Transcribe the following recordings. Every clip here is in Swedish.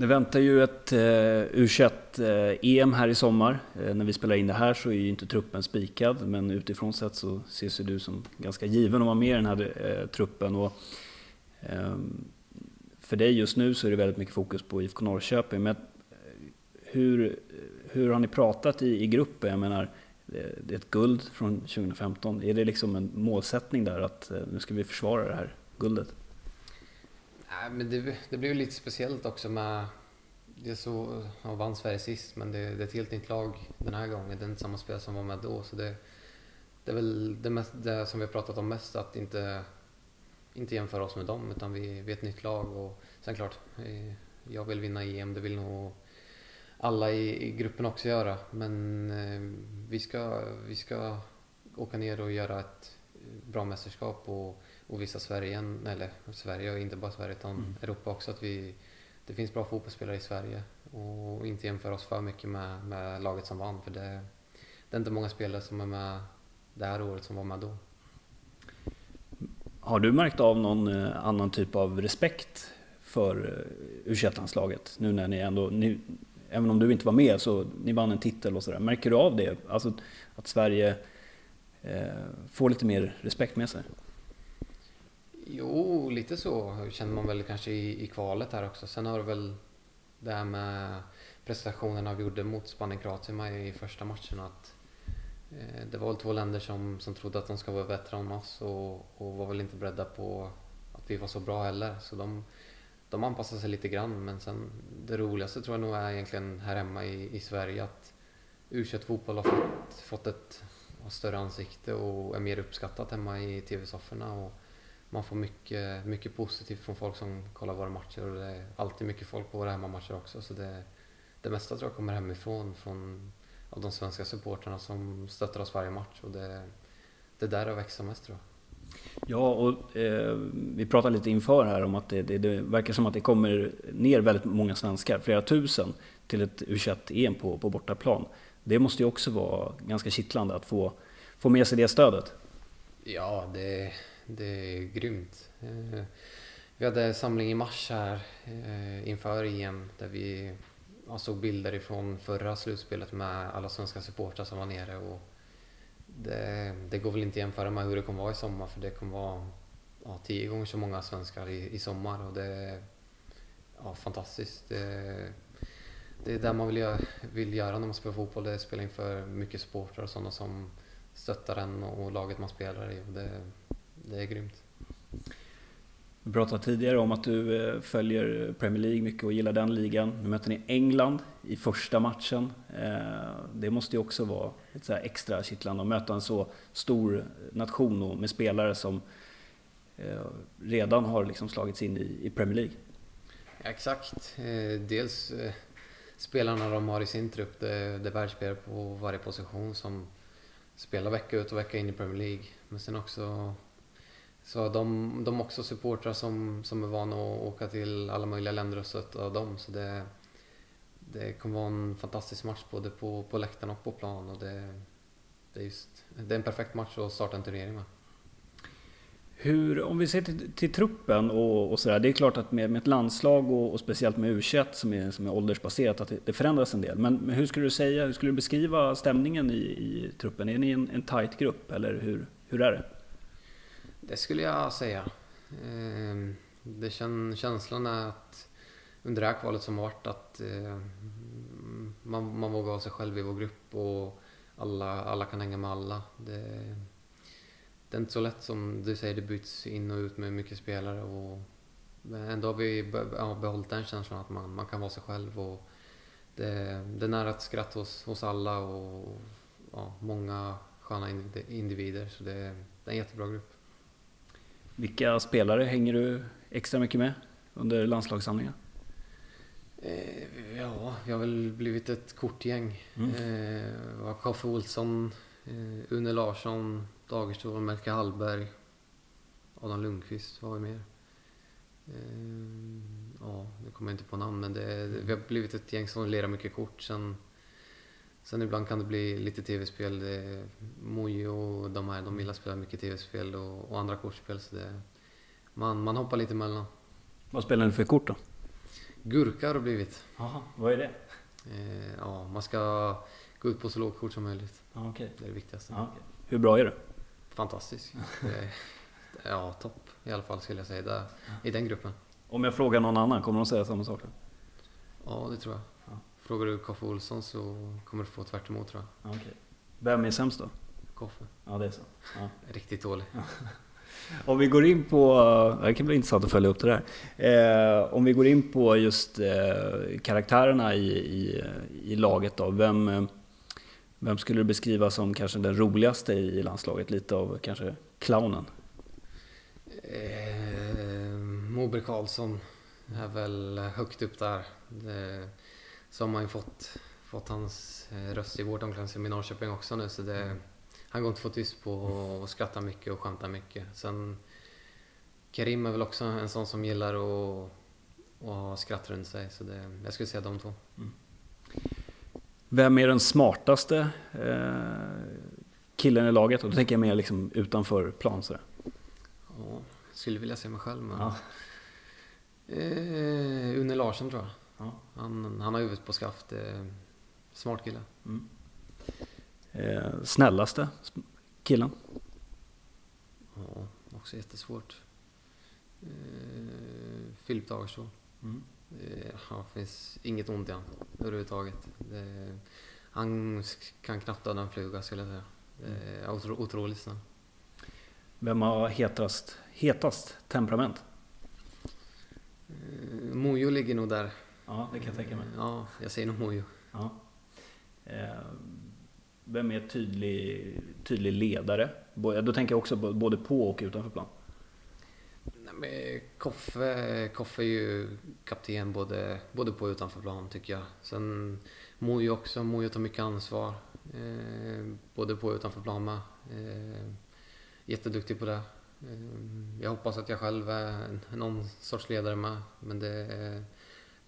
Det väntar ju ett eh, U21-EM eh, här i sommar. Eh, när vi spelar in det här så är ju inte truppen spikad, men utifrån sett så ses ju du som ganska given att vara med i den här eh, truppen. Och, ehm, för dig just nu så är det väldigt mycket fokus på IFK Norrköping. Men eh, hur, eh, hur har ni pratat i, i gruppen? Jag menar, det är ett guld från 2015. Är det liksom en målsättning där att eh, nu ska vi försvara det här guldet? Nej, men det, det blev lite speciellt också med... Det så, jag vann Sverige sist, men det, det, är ett helt nytt lag den här gången. Det är inte samma spelare som var med då. Så det, det är väl det, mest, det som vi har pratat om mest, att inte, inte jämföra oss med dem, utan vi, vi är ett nytt lag. Och sen klart, eh, jag vill vinna EM, det vill nog alla i, i gruppen också göra. Men eh, vi, ska, vi ska åka ner och göra ett bra mästerskap och, och visa Sverige, eller Sverige och inte bara Sverige utan mm. Europa också att vi, det finns bra fotbollsspelare i Sverige och inte jämföra oss för mycket med, med laget som vann för det, det är inte många spelare som är med det här året som var med då. Har du märkt av någon eh, annan typ av respekt för eh, u landslaget nu när ni ändå, ni, även om du inte var med så ni vann en titel och sådär. Märker du av det? Alltså att Sverige eh, får lite mer respekt med sig? Jo, lite så känner man väl kanske i, i kvalet här också. Sen har det väl det här med prestationerna vi gjorde mot Spanien-Kroatien i första matchen. Att, eh, det var väl två länder som, som trodde att de ska vara bättre än oss och, och var väl inte beredda på att vi var så bra heller. Så de, de anpassade sig lite grann men sen det roligaste tror jag nog är egentligen här hemma i, i Sverige att u fotboll har fått, fått ett har större ansikte och är mer uppskattat hemma i tv-sofforna och man får mycket, mycket positivt från folk som kollar våra matcher och det är alltid mycket folk på våra hemmamatcher också så det, det mesta tror jag kommer hemifrån från av de svenska supportrarna som stöttar oss varje match och det, det där har växt mest tror jag. Ja, och eh, vi pratade lite inför här om att det, det, det, verkar som att det kommer ner väldigt många svenskar, flera tusen, till ett U21-EM på, på bortaplan. Det måste ju också vara ganska kittlande att få, få med sig det stödet. Ja, det, det är grymt. Eh, vi hade samling i mars här eh, inför EM där vi såg bilder ifrån förra slutspelet med alla svenska supportrar som var nere. Och det, det, går väl inte att jämföra med hur det kommer vara i sommar för det kommer vara ja, tio gånger så många svenskar i, i sommar och det är ja, fantastiskt. Det, det är det man vill göra, vill göra när man spelar fotboll. Det är att spela inför mycket supportrar och sådana som stöttar en och laget man spelar i. Och det, det är grymt. Vi pratade tidigare om att du eh, följer Premier League mycket och gillar den ligan. Nu möter ni England i första matchen. Eh, det måste ju också vara ett extra kittlande att möta en så stor nation och med spelare som eh, redan har liksom slagits in i Premier League. Ja, exakt. Dels spelarna de har i sin trupp, det, är världsspelare på varje position som spelar vecka ut och vecka in i Premier League. Men sen också så de, de också supportrar som, som är vana att åka till alla möjliga länder och stötta dem. Så det, det kommer vara en fantastisk match både på, på läktaren och på plan. Och det, det, är just, det är en perfekt match att starta en turnering med. Hur, om vi ser till, till truppen och, och sådär. Det är klart att med, med ett landslag och, och speciellt med u som är, som är åldersbaserat att det, det förändras en del. Men, men, hur skulle du säga, hur skulle du beskriva stämningen i, i truppen? Är ni en, en tight grupp eller hur, hur är det? Det skulle jag säga. Ehm, det kän, känslan är att under det här kvalet som har varit att eh, man, man vågar vara sig själv i vår grupp och alla, alla kan hänga med alla. Det, det är inte så lätt som du säger, det byts in och ut med mycket spelare och ändå har vi behållit den känslan att man, man kan vara sig själv och det, det är nära ett skratt hos, hos alla och ja, många sköna individer så det, det är en jättebra grupp. Vilka spelare hänger du extra mycket med under landslagssamlingen? Eh, ja, vi har väl blivit ett kortgäng. Mm. Eh, Kaffe Olsson, eh, Une Larsson, Dagerstål, Melke Hallberg, Adam Lundqvist, vad har vi mer? Eh, ja, nu kommer jag inte på namn men det, vi har blivit ett gäng som lirar mycket kort. Sen, sen ibland kan det bli lite tv-spel. Mojo och de här, de gillar att spela mycket tv-spel och, och, andra kortspel. Så det, man, man hoppar lite emellan. Vad spelar ni för kort då? Gurka har det blivit. Jaha, vad är det? Eh, ja, man ska gå ut på så lågt kort som möjligt. Ja, okej. Det är det viktigaste. Ja, okej. Hur bra är du? Fantastisk. Är- ja, topp i alla fall skulle jag säga. Där, I den gruppen. Om jag frågar någon annan, kommer de säga samma sak? då? Ja, det tror jag. Frågar du Koffe Olsson så kommer du få tvärt emot tror jag. Ja, okej. Vem är sämst då? Koffe. Ja, det är så. Ja. Riktigt dålig. Om vi går in på, det kan bli intressant att följa upp det där. Eh, om vi går in på just eh, karaktärerna i, i, i laget då. Vem, eh, vem skulle du beskriva som kanske den roligaste i landslaget? Lite av kanske clownen? Eh, Moberg Karlsson är väl högt upp där. Det, så har man ju fått, fått hans eh, röst i vårt omklädningsrum i Norrköping också nu. Så det, han går inte att få tyst på och skrattar mycket och skämtar mycket. Sen Karim är väl också en sån som gillar att, ha skratt runt sig. Så det, jag skulle säga de två. Vem är den smartaste eh, killen i laget? Och då tänker jag mer liksom utanför plan. Sådär. Ja, skulle vilja se mig själv men... Ja. Eh, Unne Larsson tror jag. Ja. Han, han har huvudet på skaft. Eh, smart kille. Mm. Eh, snällaste killen? Ja, också jättesvårt. Eh, Filip Dagerstål. Mm. Eh, det finns inget ont i han överhuvudtaget. Det, han kan knappt döda en fluga skulle jag säga. Det är otro, otroligt snäll. Vem har hetast, hetast temperament? Eh, Mojo ligger nog där. Ja, det kan jag tänka mig. Ja, jag säger nog Mojo. Ja. Eh, vem är tydlig, tydlig ledare? Då tänker jag också både på och utanför plan. Nej, men Koffe, Koffe är ju kapten både, både på och utanför plan tycker jag. Sen Mojo också. Mojo tar mycket ansvar. Eh, både på och utanför plan med. Eh, jätteduktig på det. Jag hoppas att jag själv är någon sorts ledare med. Men det,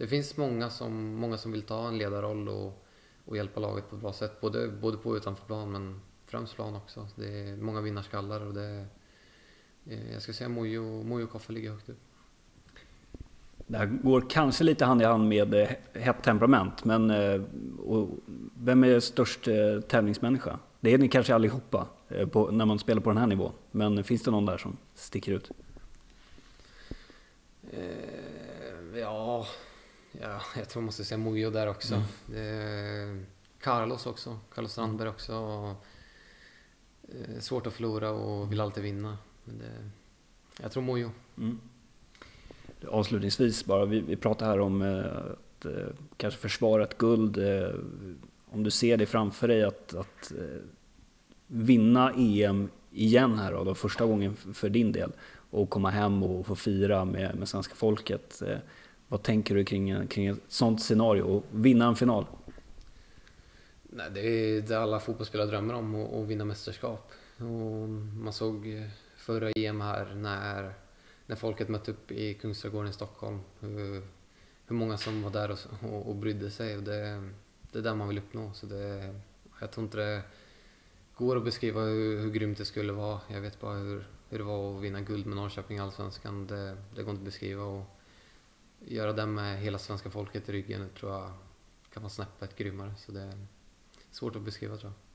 det finns många som, många som vill ta en ledarroll och, och hjälpa laget på ett bra sätt. Både, både på och utanför plan men främst plan också. Det är många vinnarskallar och det Eh, Jag skulle säga Mojo, Mojo Koffe ligger högt upp. Det här går kanske lite hand i hand med eh, hett temperament, men eh, vem är störst tävlingsmänniska? Det är ni kanske allihopa på, när man spelar på den här nivån, men finns det någon där som sticker ut? Ja, ja, jag tror jag måste säga Mojo där också. Eh, Carlos också, Carlos Strandberg också. Eh, svårt att förlora och vill alltid vinna. Men det, jag tror Mojo. Mm. Avslutningsvis bara, vi, vi pratar här om eh, att eh, kanske försvara ett guld. Eh, om du ser det framför dig att, att eh, vinna EM igen här då, då, första gången för din del och komma hem och få fira med, med svenska folket. Vad tänker du kring, kring ett sånt scenario och vinna en final? Nej, det är det alla fotbollsspelare drömmer om, att, vinna mästerskap. Och man såg förra EM här när, när folket mötte upp i Kungsträdgården i Stockholm. Hur, hur många som var där och, och, och brydde sig. Och det, det är det man vill uppnå. Så det, jag tror inte det går att beskriva hur, hur grymt det skulle vara. Jag vet bara hur, hur det var att vinna guld med Norrköping i Allsvenskan. Det, det går inte att beskriva. Och göra det med hela svenska folket i ryggen tror jag kan vara snäppet grymmare. Så det är svårt att beskriva tror jag.